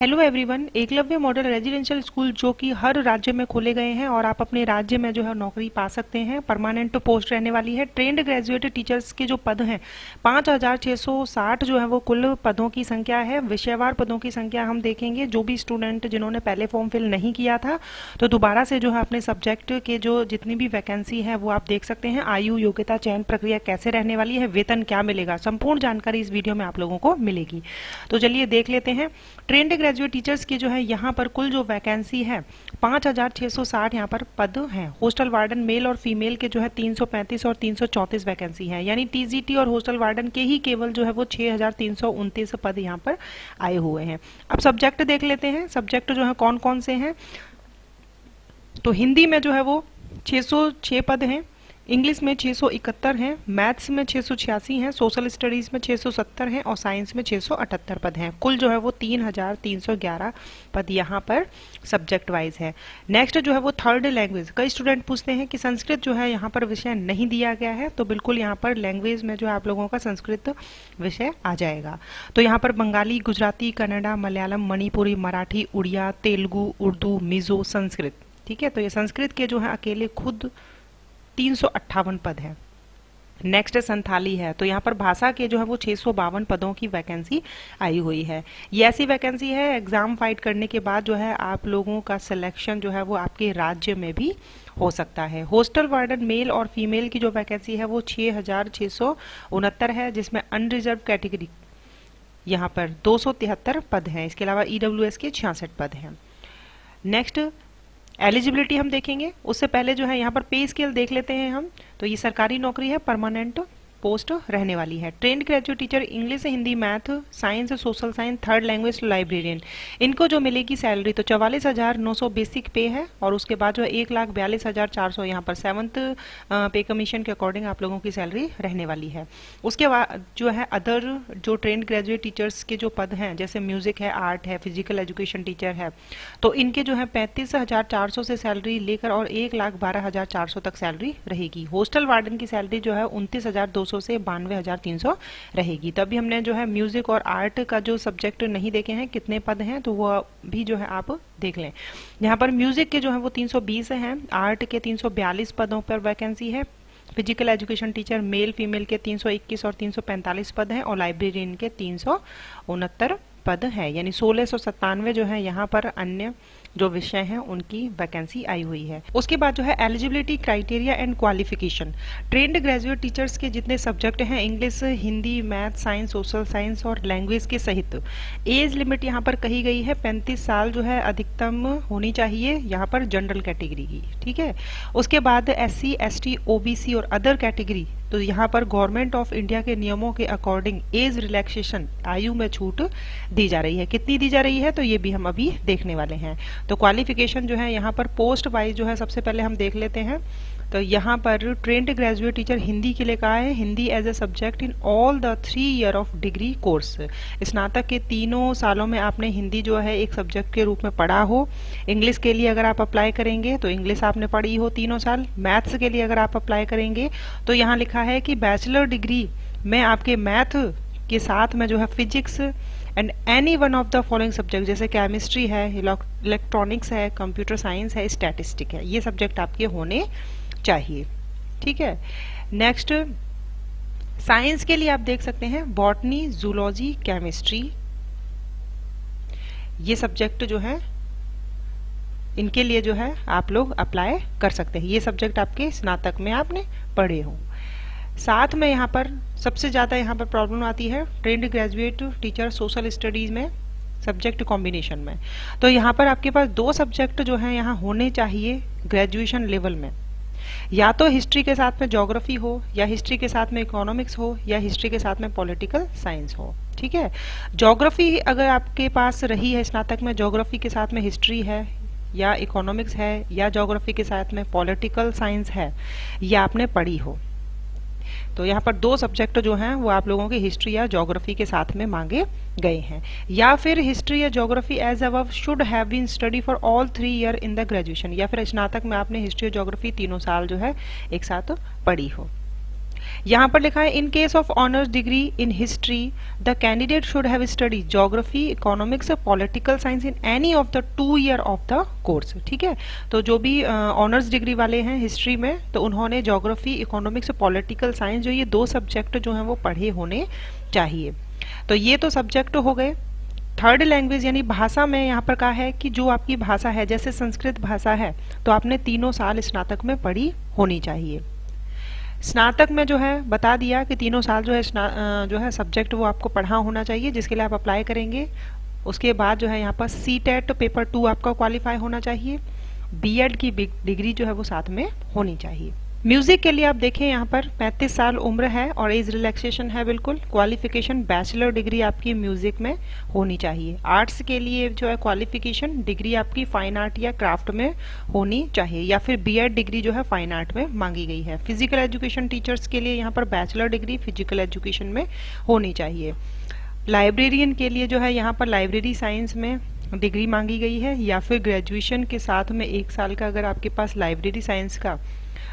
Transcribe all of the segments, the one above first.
Hello everyone Eklavya model residential school जो कि हर राज्य में खोले गए हैं और आप अपने राज्य में जो है नौकरी पा सकते हैं। परमानेंट पोस्ट रहने वाली है। ट्रेंड ग्रेजुएट टीचर्स के जो पद हैं, पाँच हज़ार छः सौ साठ जो है वो कुल पदों की संख्या है। विषयवार पदों की संख्या हम देखेंगे। जो भी स्टूडेंट जिन्होंने पहले फॉर्म फिल नहीं किया था तो दोबारा से जो है अपने सब्जेक्ट के जो जितनी भी वैकेंसी है वो आप देख सकते हैं। आयु, योग्यता, चयन प्रक्रिया कैसे रहने वाली है, वेतन क्या मिलेगा? संपूर्ण जानकारी इस वीडियो में आप लोगों को मिलेगी। तो चलिए देख लेते हैं। ट्रेंड ग्रेजुएट टीचर्स की जो है, यहाँ पर कुल जो वैकेंसी है, पाँच हज़ार छः सौ साठ यहाँ पर पद हैं। हॉस्टल वार्डन मेल और फीमेल के जो है, तीन सौ पैंतीस और तीन सौ चौंतीस वैकेंसी है। यानी टीजीटी और हॉस्टल वार्डन के ही केवल जो है, वो छः हज़ार तीन सौ उनतीस पद यहाँ पर आए हुए हैं। अब सब्जेक्ट देख लेते हैं। सब्जेक्ट जो है कौन कौन से हैं? तो हिंदी में जो है, वो छः पद हैं। इंग्लिश में 671 हैं मैथ्स में छः हैं सोशल स्टडीज़ में 670 हैं और साइंस में 678 पद हैं। कुल जो है वो 3311 पद यहाँ पर सब्जेक्ट वाइज है। नेक्स्ट जो है वो थर्ड लैंग्वेज कई स्टूडेंट पूछते हैं कि संस्कृत जो है यहाँ पर विषय नहीं दिया गया है तो बिल्कुल यहाँ पर लैंग्वेज में जो है आप लोगों का संस्कृत विषय आ जाएगा। तो यहाँ पर बंगाली, गुजराती, कन्नडा, मलयालम, मणिपुरी, मराठी, उड़िया, तेलुगु, उर्दू, मिजो, संस्कृत। ठीक है तो ये संस्कृत के जो है अकेले खुद तीन पद है। नेक्स्ट संथाली है। तो यहाँ पर भाषा के जो है वो छह पदों की वैकेंसी आई हुई है। ये ऐसी वैकेंसी है एग्ज़ाम फाइट करने के बाद जो है आप लोगों का सिलेक्शन जो है वो आपके राज्य में भी हो सकता है। हॉस्टल वार्डन मेल और फीमेल की जो वैकेंसी है वो छह हज़ार छह सौ उनहत्तर है, जिसमें अनरिजर्व कैटेगरी यहाँ पर दो सौ तिहत्तर पद हैं। इसके अलावा ईडब्ल्यू e के छियासठ पद हैं। नेक्स्ट एलिजिबिलिटी हम देखेंगे। उससे पहले जो है, यहाँ पर पे स्केल देख लेते हैं हम। तो ये सरकारी नौकरी है परमानेंट पोस्ट रहने वाली है। Trained graduate teacher English Hindi math science social science third language librarian इनको जो मिलेगी सैलरी तो चवालीस हज़ार नौ सौ बेसिक पे है और उसके बाद जो एक लाख बयालीस हज़ार चार सौ यहाँ पर सेवंथ पे कमीशन के अकॉर्डिंग आप लोगों की सैलरी रहने वाली है। उसके बाद जो है अदर जो ट्रेंड ग्रेजुएट टीचर्स के जो पद हैं, जैसे म्यूज़िक है आर्ट है फ़िज़िकल एजुकेशन टीचर है तो इनके जो है पैंतीस हज़ार चार सौ से सैलरी लेकर और एक लाख बारह हज़ार चार सौ तक सैलरी रहेगी। हॉस्टल वार्डन की सैलरी जो है उनतीस हज़ार दो सौ से बानवे हज़ार तीन सौ रहेगी। तभी हमने जो है म्यूज़िक और आर्ट का जो सब्जेक्ट नहीं देखे हैं, कितने पद हैं तो वो भी जो है आप देख लें। यहाँ पर म्यूज़िक के जो है वो 320 हैं आर्ट के 342 पदों पर वैकेंसी है physical education teacher male female के 321 और 345 पद हैं, और लाइब्रेरियन के तीन सौ उनहत्तर पद हैं। यानी सोलह जो है, यहाँ पर अन्य जो विषय हैं, उनकी वैकेंसी आई हुई है। उसके बाद जो है eligibility criteria and qualification trained graduate teachers के जितने सब्जेक्ट हैं English Hindi math science social science और लैंग्वेज के सहित एज लिमिट यहाँ पर कही गई है। पैंतीस साल जो है अधिकतम होनी चाहिए यहाँ पर जनरल कैटेगरी की, ठीक है? उसके बाद एस सी एस टी और अदर कैटेगरी तो यहाँ पर गवर्नमेंट ऑफ़ इंडिया के नियमों के अकॉर्डिंग एज रिलैक्सेशन आयु में छूट दी जा रही है। कितनी दी जा रही है तो ये भी हम अभी देखने वाले हैं। तो क्वालिफिकेशन जो है, यहाँ पर पोस्ट वाइज जो है, सबसे पहले हम देख लेते हैं। तो यहाँ पर ट्रेंड ग्रेजुएट टीचर हिंदी के लिए कहा है, Hindi as a subject in all the three year of degree course स्नातक के तीनों सालों में आपने हिंदी जो है एक सब्जेक्ट के रूप में पढ़ा हो। इंग्लिश के लिए अगर आप अप्लाई करेंगे तो इंग्लिश आपने पढ़ी हो तीनों साल। मैथ्स के लिए अगर आप अप्लाई करेंगे तो यहाँ लिखा है कि बैचलर डिग्री में आपके मैथ के साथ में जो है physics and any one of the following subject जैसे केमिस्ट्री है इलेक्ट्रॉनिक्स है कंप्यूटर साइंस है स्टैटिस्टिक है, ये सब्जेक्ट आपके होने चाहिए। ठीक है? नेक्स्ट साइंस के लिए आप देख सकते हैं बॉटनी जूलॉजी केमिस्ट्री ये सब्जेक्ट जो है, इनके लिए जो है, आप लोग अप्लाई कर सकते हैं। ये सब्जेक्ट आपके स्नातक में आपने पढ़े हो। साथ में यहाँ पर सबसे ज़्यादा यहाँ पर प्रॉब्लम आती है trained graduate teacher social studies में सब्जेक्ट कॉम्बिनेशन में। तो यहाँ पर आपके पास दो सब्जेक्ट जो है, यहाँ होने चाहिए ग्रेजुएशन लेवल में। या तो हिस्ट्री के साथ में जोग्राफी हो, या हिस्ट्री के साथ में इकोनॉमिक्स हो, या हिस्ट्री के साथ में पॉलिटिकल साइंस हो, ठीक है? जोग्राफी अगर आपके पास रही है, स्नातक में जोग्राफी के साथ में हिस्ट्री है, या इकोनॉमिक्स है, या जोग्राफी के साथ में पॉलिटिकल साइंस है, या आपने पढ़ी हो तो यहाँ पर दो सब्जेक्ट जो हैं, वो आप लोगों के हिस्ट्री या जोग्राफी के साथ में मांगे गए हैं। या फिर हिस्ट्री या geography as of should have been study for all three year in the graduation या फिर स्नातक में आपने हिस्ट्री और जोग्राफी तीनों साल जो है एक साथ पढ़ी हो। यहाँ पर लिखा है in case of honours degree in history the candidate should have study geography economics political science in any of the two year of the course ठीक है? तो जो भी ऑनर्स uh, डिग्री वाले हैं हिस्ट्री में तो उन्होंने जोग्राफी इकोनॉमिक्स पॉलिटिकल साइंस जो ये दो सब्जेक्ट जो हैं वो पढ़े होने चाहिए। तो ये तो सब्जेक्ट हो गए। थर्ड लैंग्वेज यानी भाषा में यहाँ पर कहा है कि जो आपकी भाषा है जैसे संस्कृत भाषा है तो आपने तीनों साल स्नातक में पढ़ी होनी चाहिए। स्नातक में जो है, बता दिया कि तीनों साल जो है जो है सब्जेक्ट वो आपको पढ़ा होना चाहिए, जिसके लिए आप अप्लाई करेंगे। उसके बाद जो है यहाँ पर सी टेट पेपर टू आपका क्वालिफाई होना चाहिए। बीएड की डिग्री जो है वो साथ में होनी चाहिए। म्यूज़िक के लिए आप देखें, यहाँ पर 35 साल उम्र है और एज रिलैक्सेशन है बिल्कुल। क्वालिफिकेशन बैचलर डिग्री आपकी म्यूज़िक में होनी चाहिए। आर्ट्स के लिए जो है क्वालिफिकेशन डिग्री आपकी फाइन आर्ट या क्राफ्ट में होनी चाहिए या फिर बीएड डिग्री जो है फाइन आर्ट में मांगी गई है। फ़िज़िकल एजुकेशन टीचर्स के लिए यहाँ पर बैचलर डिग्री फ़िज़िकल एजुकेशन में होनी चाहिए। लाइब्रेरियन के लिए जो है यहाँ पर लाइब्रेरी साइंस में डिग्री मांगी गई है या फिर ग्रेजुएशन के साथ में एक साल का अगर आपके पास लाइब्रेरी साइंस का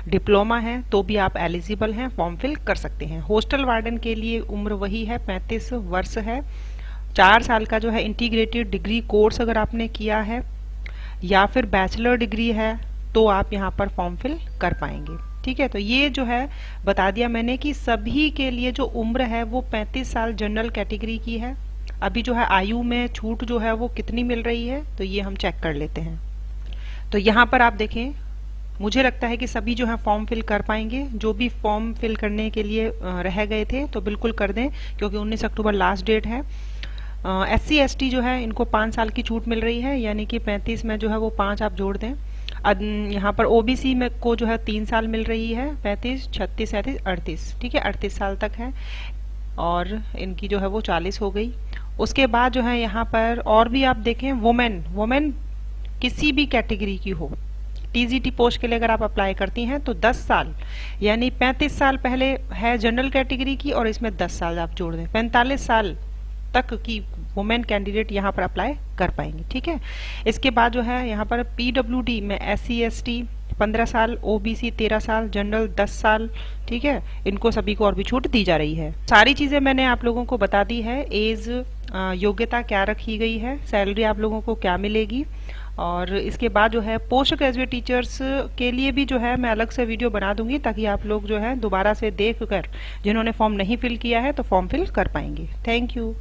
डिप्लोमा है तो भी आप एलिजिबल हैं, फॉर्म फिल कर सकते हैं। हॉस्टल वार्डन के लिए उम्र वही है, पैंतीस वर्ष है। चार साल का जो है इंटीग्रेटेड डिग्री कोर्स अगर आपने किया है, या फिर बैचलर डिग्री है तो आप यहाँ पर फॉर्म फिल कर पाएँगे। ठीक है तो ये जो है बता दिया मैंने कि सभी के लिए जो उम्र है, वो 35 साल जनरल कैटेगरी की है। अभी जो है आयु में छूट जो है, वो कितनी मिल रही है तो ये हम चेक कर लेते हैं। तो यहाँ पर आप देखें मुझे लगता है कि सभी जो है फॉर्म फिल कर पाएँगे। जो भी फॉर्म फिल करने के लिए रह गए थे तो बिल्कुल कर दें, क्योंकि 19 अक्टूबर लास्ट डेट है। एस सी एस टी जो है, इनको पाँच साल की छूट मिल रही है, यानी कि पैंतीस में जो है वो पाँच आप जोड़ दें। यहाँ पर ओबीसी में को जो है तीन साल मिल रही है, पैंतीस, छत्तीस, सैंतीस, अड़तीस, ठीक है? अड़तीस साल तक है, और इनकी जो है वो चालीस हो गई। उसके बाद जो है यहाँ पर और भी आप देखें वुमेन वुमेन किसी भी कैटेगरी की हो। टीजीटी पोस्ट के लिए अगर आप अप्लाई करती हैं तो 10 साल, यानी 35 साल पहले है जनरल कैटेगरी की और इसमें 10 साल आप जोड़ दें। 45 साल तक की वुमेन कैंडिडेट यहाँ पर अप्लाई कर पाएँगे, ठीक है? इसके बाद जो है, यहाँ पर पीडब्ल्यूडी में एस सी टी पंद्रह साल ओबीसी तेरह साल जनरल दस साल, ठीक है? इनको सभी को और भी छूट दी जा रही है। सारी चीज़ें मैंने आप लोगों को बता दी है एज योग्यता क्या रखी गई है सैलरी आप लोगों को क्या मिलेगी और इसके बाद जो है पोस्ट ग्रेजुएट टीचर्स के लिए भी जो है, मैं अलग से वीडियो बना दूँगी ताकि आप लोग जो है, दोबारा से देख कर जिन्होंने फॉर्म नहीं फिल किया है तो फॉर्म फिल कर पाएँगे। Thank you